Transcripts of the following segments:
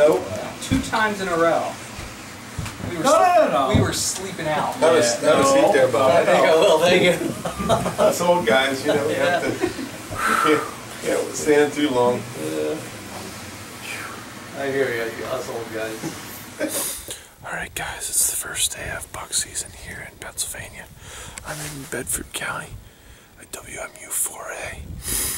Nope. two times in a row. We were, No, no, no, no. We were sleeping out. Have a, have a seat there, Bob. There you go, Will, there you go. Us old guys, you know, we have to, we can't, can't stand too long. I hear you, us old guys. Alright guys, it's the first day of buck season here in Pennsylvania. I'm in Bedford County at WMU 4A.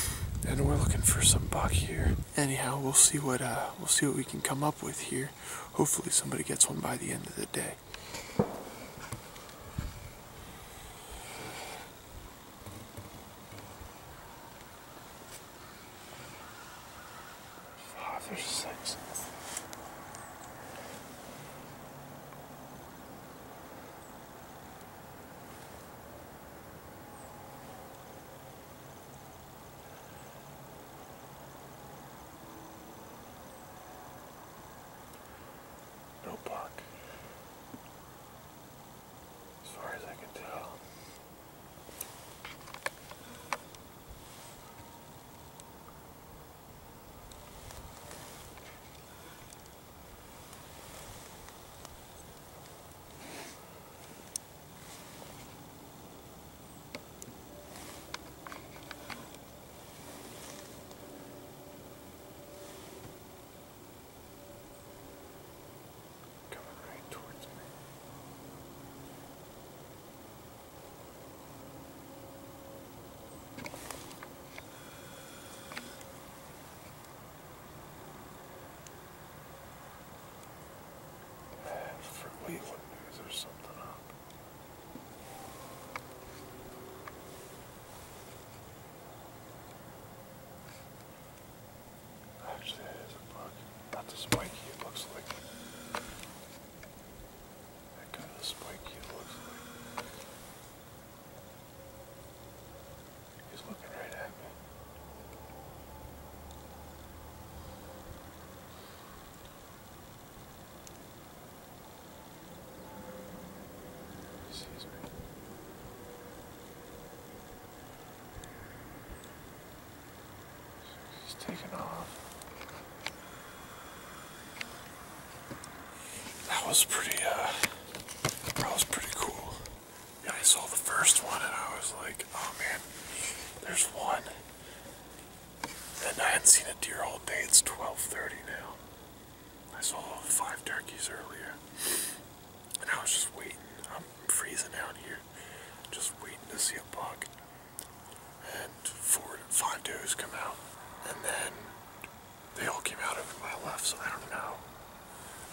And we're looking for some buck here. Anyhow, we'll see what uh we'll see what we can come up with here. Hopefully somebody gets one by the end of the day. Taking off. That was pretty, uh, that was pretty cool. Yeah, I saw the first one and I was like, oh man, there's one. And I hadn't seen a deer all day. It's 12:30 now. I saw five turkeys earlier, and I was just waiting. I'm freezing out here, just waiting to see a buck. And four, five does come out, and then they all came out over my left. So I don't know.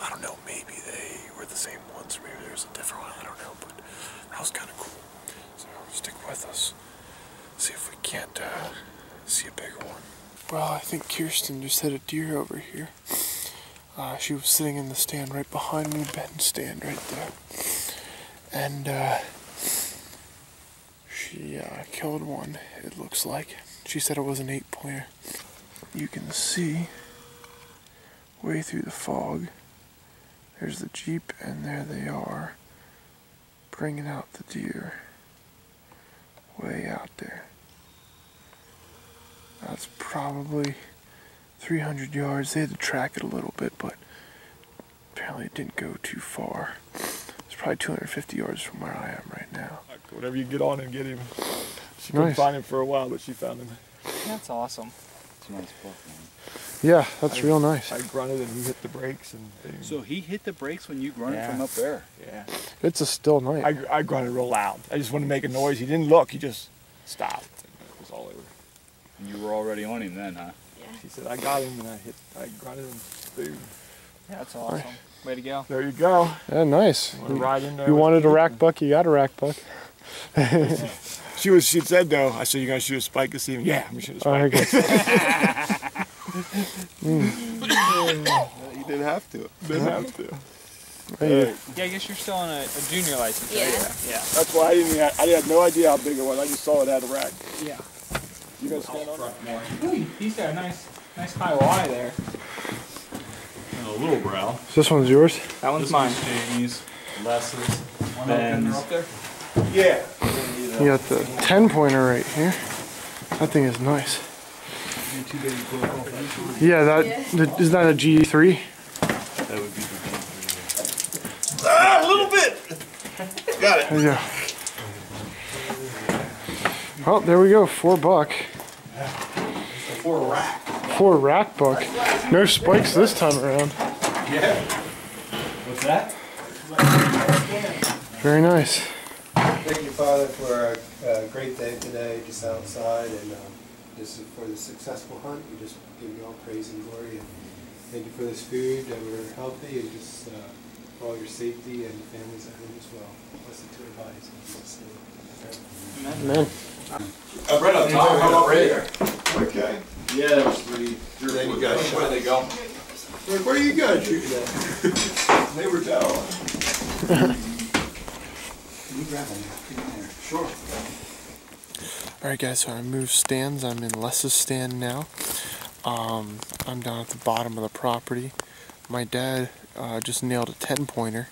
I don't know. Maybe they were the same ones, or maybe there's a different one. I don't know, but that was kind of cool. So stick with us. See if we can't uh, see a bigger one. Well, I think Kirsten just had a deer over here. Uh, she was sitting in the stand right behind me, Ben's stand right there. And uh, she uh, killed one, it looks like. She said it was an eight pointer. You can see way through the fog. There's the Jeep, and there they are, bringing out the deer way out there. That's probably 300 yards. They had to track it a little bit, but apparently it didn't go too far. It's probably 250 yards from where I am right now. Whatever you get on and get him. She couldn't Nice. find him for a while, but she found him. That's awesome. It's a nice book, man. Yeah, that's real nice. I grunted and he hit the brakes and. and So he hit the brakes when you grunted Yeah. from up there. yeah, It's a still night. I, I grunted real loud. I just wanted to make a noise. He didn't look. He just stopped. And it was all over. And you were already on him then, huh? He said, "I got him," and I hit. I grunted and boom. Yeah, that's awesome. Way to go. There you go. yeah, nice. You, ride in there you wanted a rack buck, you got a rack buck. She was. She said though. I said, you're gonna shoot a spike this evening?" Yeah, we shoot a spike. Oh, okay. You didn't have to. Didn't uh-huh. have to. Hey, Yeah, I guess you're still on a, a junior license, right? Yeah. Yeah. That's why I didn't. Have, I had no idea how big it was. I just saw it had a rack. Yeah. You gonna stand on that? Ooh, he's got a nice, nice high Y there. And a little brow. this one's yours? That one's This mine. one's Jamie's, Les's, One Ben's. up there. Yeah. You got the 10 pointer right here. That thing is nice. Yeah, that Yeah. is that a G3? That would be the thing for Ah, a little bit. Got it. There you go. Oh, there we go. Four buck. For a rack. Four rack buck. No spikes this time around. Yeah. What's that? Very nice. Thank you, Father, for a, a great day today, just outside, and um, just for the successful hunt. We just give you all praise and glory, and thank you for this food that we're healthy, and just uh, for all your safety and families at home as well. Bless it to our bodies in Jesus' name. Amen. Man. Uh, right up top. How about right there? Okay. Yeah, there was three. three or Then you four guys. Where'd they go? Where, where you guys shooting at? Neighbor tower. Can Sure. Alright guys, so I moved stands. I'm in Les's stand now. Um, I'm down at the bottom of the property. My dad uh, just nailed a 10 pointer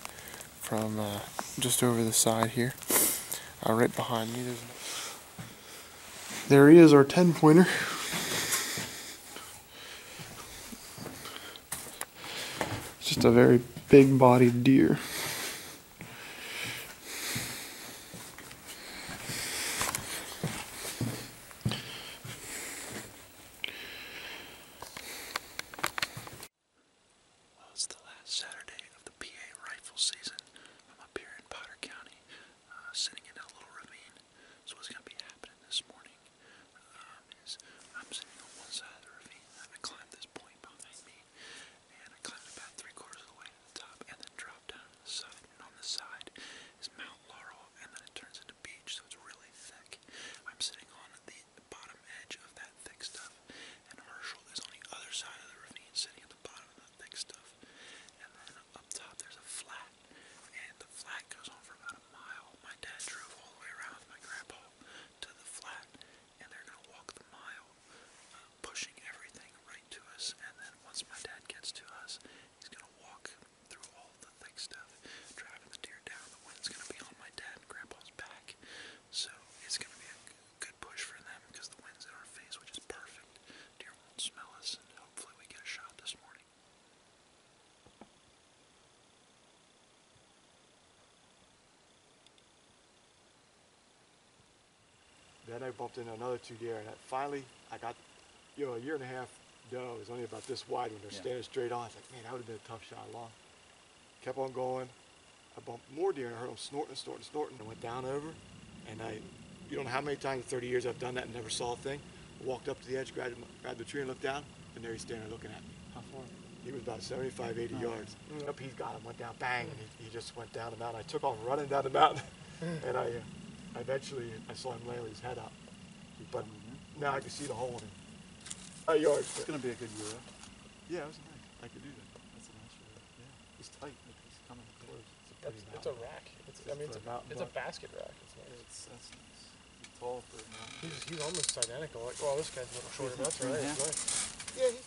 from uh, just over the side here. Uh, right behind me. There he is, our 10 pointer. Just a very big bodied deer. Well, it's the last Saturday of the PA rifle season. I'm up here in Potter County, uh, sitting in a little ravine. So what's going to be happening this morning um, is I'm sitting on one side of the ravine. I climbed this point behind me, and I climbed about three quarters of the way to the top, and then dropped down to the side. And on the side is Mount Laurel, and then it turns into beech, so it's really thick. I'm sitting on the bottom edge of that thick stuff, and Herschel is on the other side of the ravine, sitting at the bottom of the thick stuff. And then up top there's a flat, and the flat goes on for about a mile. My dad drove all the way around with my grandpa to the flat, and they're gonna walk the mile, uh, pushing everything right to us. And then once my dad gets to us, he's gonna walk through all the thick stuff, driving the deer down. The wind's gonna be on my dad and grandpa's back, so it's gonna be a g- good push for them because the wind's in our face, which is perfect. Deer won't smell us, and hopefully we get a shot this morning. Then I bumped into another two deer, and I, finally I got, you know, a year and a half doe is only about this wide when they're Yeah. standing straight on. It's like, man, that would have been a tough shot long. Kept on going. I bumped more deer, and I heard them snorting, snorting, snorting. I went down over, and I, you don't know how many times in 30 years I've done that and never saw a thing. Walked up to the edge, grabbed, grabbed the tree, and looked down, and there he's standing looking at me. How far? He was about 75, 80 yards. Yep, he's got him. Went down, bang, and he, he just went down the mountain. I took off running down the mountain, and I uh, eventually I saw him lay his head up. But mm-hmm. now I can see the hole in him. Uh, a yard. It's gonna be a good year. Yeah, it was nice. I could do that. That's a nice year. Yeah, he's tight. He's coming close. It's a pretty It's, it's a rack. It's, I mean, it's a, a mountain it's a basket rack. It's nice. It's that's nice. It's tall for a mountain. He's, he's almost identical. Like, well, this guy's a little shorter. That's Three all and a right. nice. Yeah, he,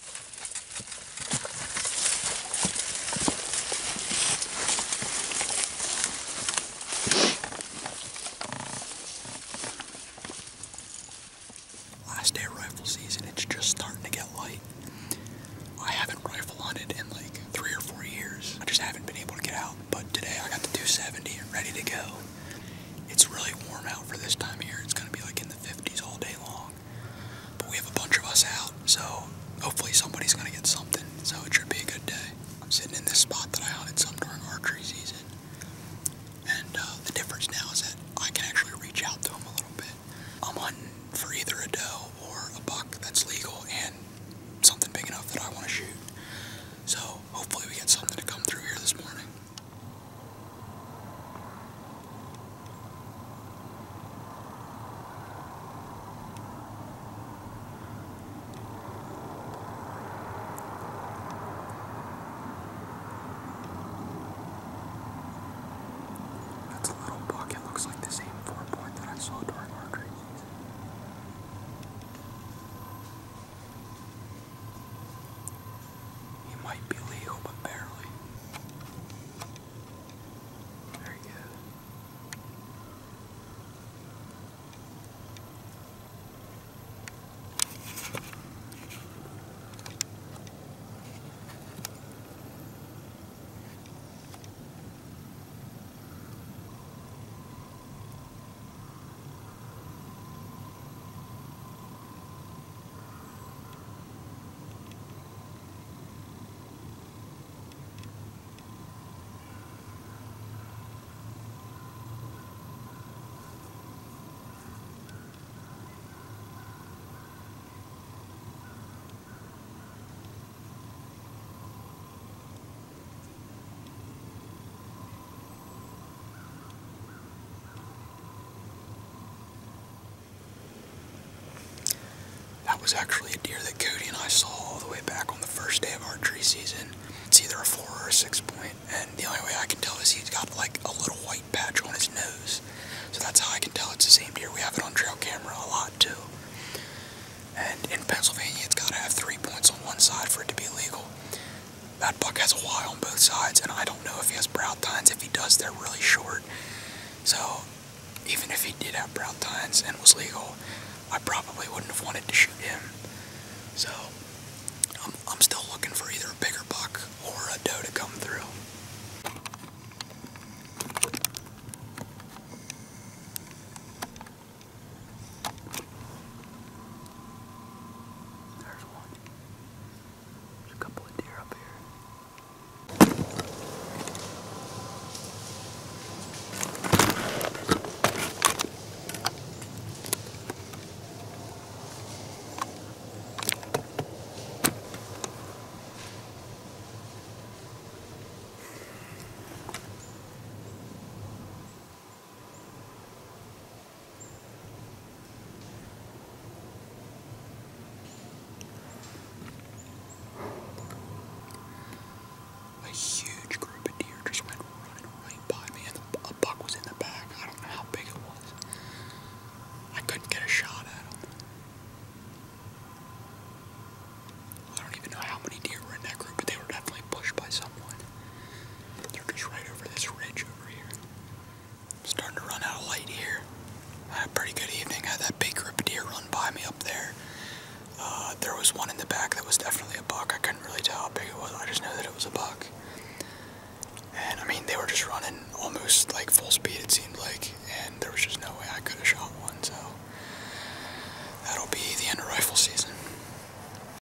buck's actually a deer that Cody and I saw all the way back on the first day of archery season. It's either a four or a six point, and the only way I can tell is he's got like a little white patch on his nose. So that's how I can tell it's the same deer. We have it on trail camera a lot too. And in Pennsylvania, it's got to have three points on one side for it to be legal. That buck has a Y on both sides, and I don't know if he has brow tines. If he does, they're really short. So even if he did have brow tines and was legal, I probably wouldn't have wanted to shoot him. So I'm, I'm still looking for either a bigger buck or a doe to